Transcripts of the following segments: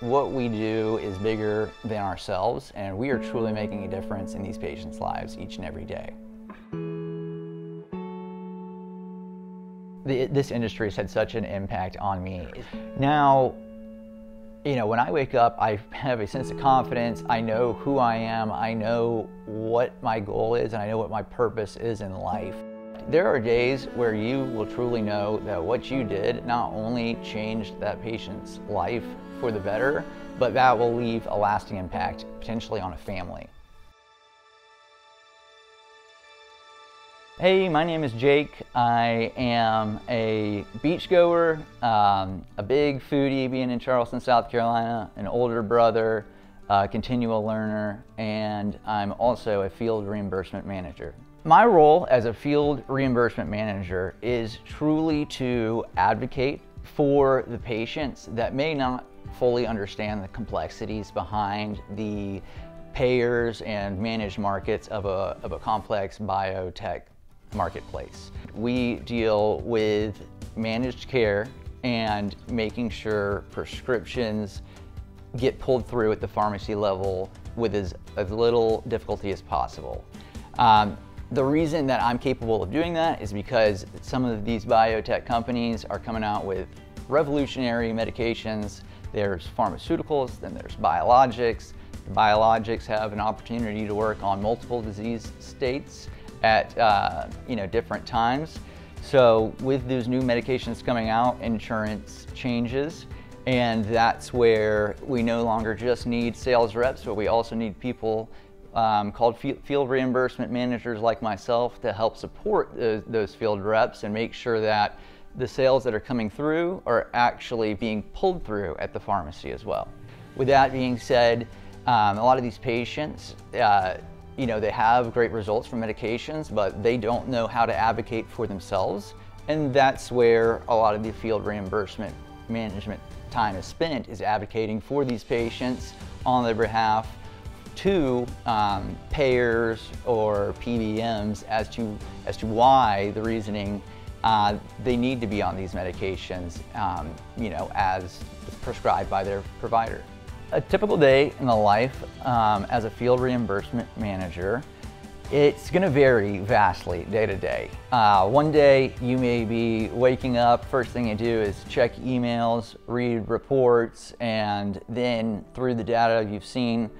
what we do is bigger than ourselves, and we are truly making a difference in these patients' lives each and every day. The, this industry has had such an impact on me. Now, you know, when I wake up, I have a sense of confidence. I know who I am. I know what my goal is, and I know what my purpose is in life. There are days where you will truly know that what you did not only changed that patient's life for the better, but that will leave a lasting impact potentially on a family. Hey, my name is Jake. I am a beachgoer, um, a big foodie being in Charleston, South Carolina, an older brother, a continual learner, and I'm also a field reimbursement manager. My role as a field reimbursement manager is truly to advocate for the patients that may not fully understand the complexities behind the payers and managed markets of a, of a complex biotech marketplace. We deal with managed care and making sure prescriptions get pulled through at the pharmacy level with as, as little difficulty as possible. Um, the reason that I'm capable of doing that is because some of these biotech companies are coming out with revolutionary medications. There's pharmaceuticals, then there's biologics. biologics have an opportunity to work on multiple disease states at uh, you know different times. So with those new medications coming out, insurance changes. And that's where we no longer just need sales reps, but we also need people um, called field reimbursement managers like myself to help support those, those field reps and make sure that the sales that are coming through are actually being pulled through at the pharmacy as well. With that being said, um, a lot of these patients, uh, you know, they have great results from medications, but they don't know how to advocate for themselves. And that's where a lot of the field reimbursement management time is spent, is advocating for these patients on their behalf to um, payers or PBMs as to, as to why the reasoning uh, they need to be on these medications, um, you know, as prescribed by their provider. A typical day in the life um, as a field reimbursement manager, it's going to vary vastly day to day. Uh, one day you may be waking up, first thing you do is check emails, read reports, and then through the data you've seen,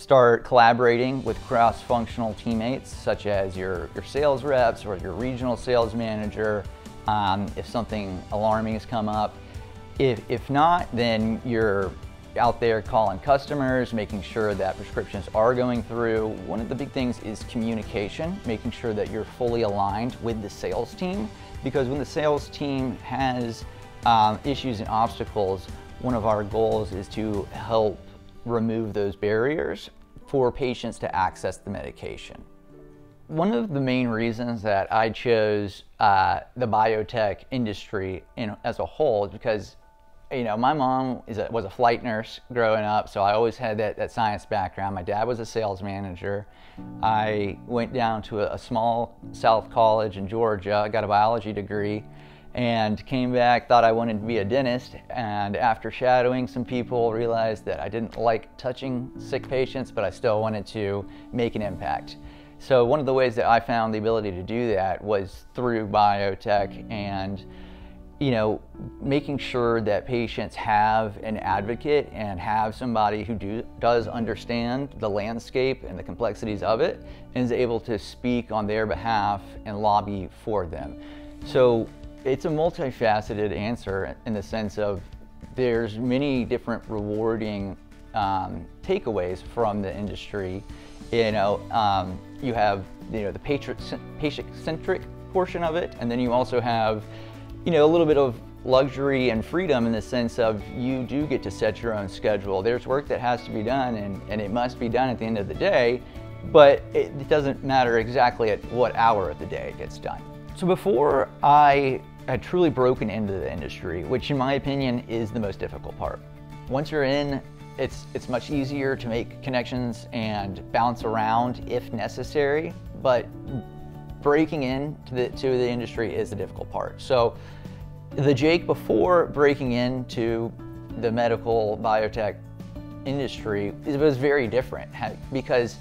start collaborating with cross-functional teammates such as your, your sales reps or your regional sales manager um, if something alarming has come up. If, if not, then you're out there calling customers, making sure that prescriptions are going through. One of the big things is communication, making sure that you're fully aligned with the sales team because when the sales team has um, issues and obstacles, one of our goals is to help remove those barriers for patients to access the medication. One of the main reasons that I chose uh, the biotech industry in, as a whole is because, you know, my mom a, was a flight nurse growing up, so I always had that, that science background. My dad was a sales manager. I went down to a, a small South college in Georgia, got a biology degree, and came back, thought I wanted to be a dentist, and after shadowing some people, realized that I didn't like touching sick patients, but I still wanted to make an impact. So one of the ways that I found the ability to do that was through biotech and you know, making sure that patients have an advocate and have somebody who do, does understand the landscape and the complexities of it and is able to speak on their behalf and lobby for them. So it's a multifaceted answer in the sense of there's many different rewarding um, takeaways from the industry. You know, um, you have you know the patient-centric portion of it, and then you also have you know a little bit of luxury and freedom in the sense of you do get to set your own schedule. There's work that has to be done, and, and it must be done at the end of the day, but it doesn't matter exactly at what hour of the day it gets done. So before I had truly broken into the industry, which in my opinion is the most difficult part. Once you're in, it's, it's much easier to make connections and bounce around if necessary, but breaking into the, to the industry is the difficult part. So the Jake before breaking into the medical biotech industry, it was very different because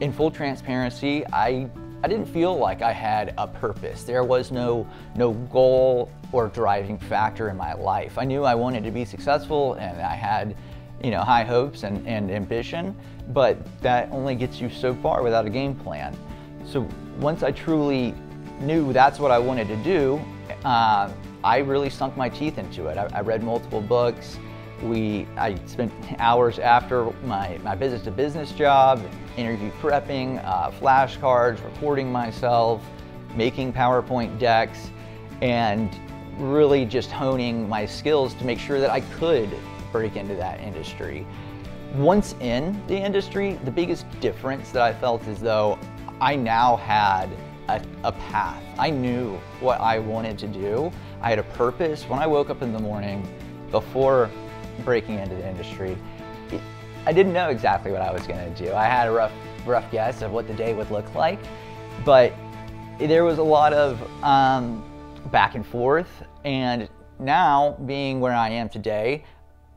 in full transparency, I I didn't feel like I had a purpose. There was no no goal or driving factor in my life. I knew I wanted to be successful and I had, you know, high hopes and, and ambition, but that only gets you so far without a game plan. So once I truly knew that's what I wanted to do, uh, I really sunk my teeth into it. I, I read multiple books. We, I spent hours after my, my business to business job, interview prepping, uh, flashcards, recording myself, making PowerPoint decks, and really just honing my skills to make sure that I could break into that industry. Once in the industry, the biggest difference that I felt as though I now had a, a, path. I knew what I wanted to do. I had a purpose. When I woke up in the morning before breaking into the industry, I didn't know exactly what I was going to do. I had a rough, rough guess of what the day would look like, but there was a lot of um, back and forth. And now, being where I am today,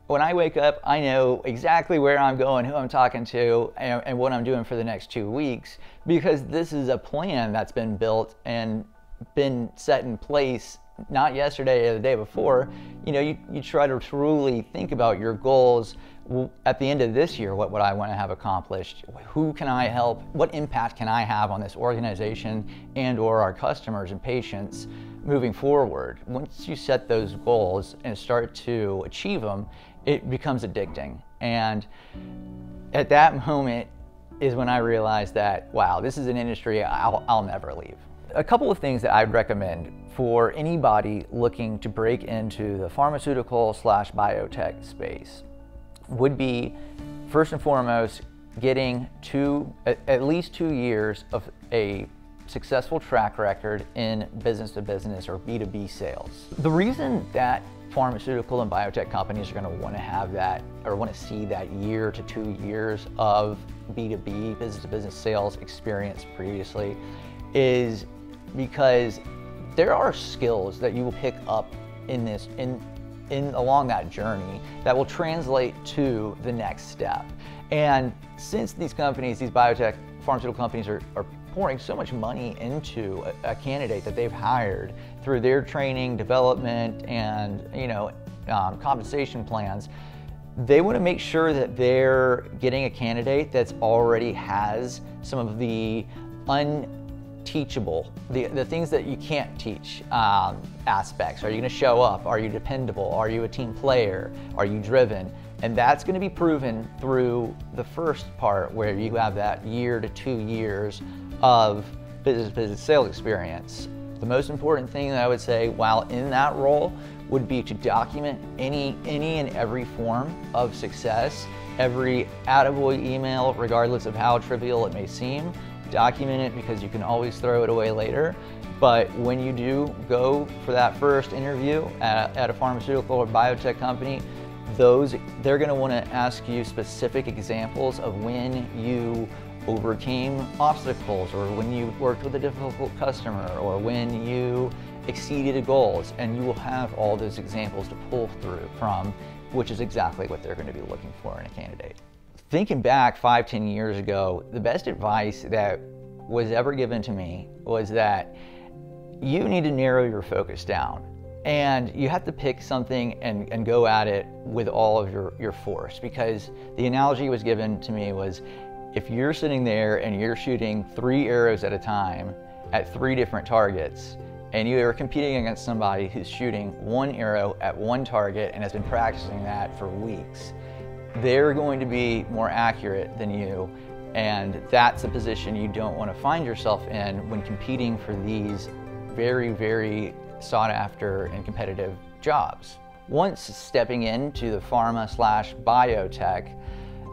when I wake up, I know exactly where I'm going, who I'm talking to, and, and, what I'm doing for the next two weeks because this is a plan that's been built and been set in place not yesterday or the day before. You know, you, you try to truly think about your goals at the end of this year. What would I want to have accomplished? Who can I help? What impact can I have on this organization and or our customers and patients? moving forward. Once you set those goals and start to achieve them, it becomes addicting. And at that moment is when I realized that, wow, this is an industry I'll, I'll never leave. A couple of things that I'd recommend for anybody looking to break into the pharmaceutical slash biotech space would be first and foremost getting two at least two years of a successful track record in business to business or B2B sales. The reason that pharmaceutical and biotech companies are going to want to have that or want to see that year to two years of B2B, business to business sales experience previously is because there are skills that you will pick up in this in in along that journey that will translate to the next step. And since these companies, these biotech pharmaceutical companies are, are pouring so much money into a, a, candidate that they've hired through their training, development, and you know um, compensation plans. They want to make sure that they're getting a candidate that's already has some of the unteachable, the, the things that you can't teach um, aspects. Are you going to show up? Are you dependable? Are you a team player? Are you driven? And that's going to be proven through the first part where you have that year to two years of business business sales experience. The most important thing that I would say while in that role would be to document any any and every form of success, every attaboy email, regardless of how trivial it may seem. Document it because you can always throw it away later. But when you do go for that first interview at, at a pharmaceutical or biotech company, those they're going to want to ask you specific examples of when you overcame obstacles or when you worked with a difficult customer or when you exceeded goals and you will have all those examples to pull through from which is exactly what they're going to be looking for in a candidate. Thinking back five, ten years ago, the best advice that was ever given to me was that you need to narrow your focus down. And you have to pick something and, and go at it with all of your, your force. Because the analogy was given to me was if you're sitting there and you're shooting three arrows at a time at three different targets, and you are competing against somebody who's shooting one arrow at one target and has been practicing that for weeks, they're going to be more accurate than you. And that's a position you don't want to find yourself in when competing for these very, very sought after and competitive jobs. Once stepping into the pharma slash biotech,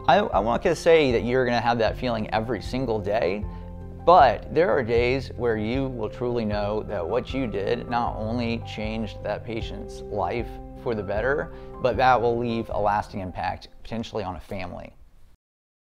I, I want to say that you're going to have that feeling every single day, but there are days where you will truly know that what you did not only changed that patient's life for the better, but that will leave a lasting impact potentially on a family.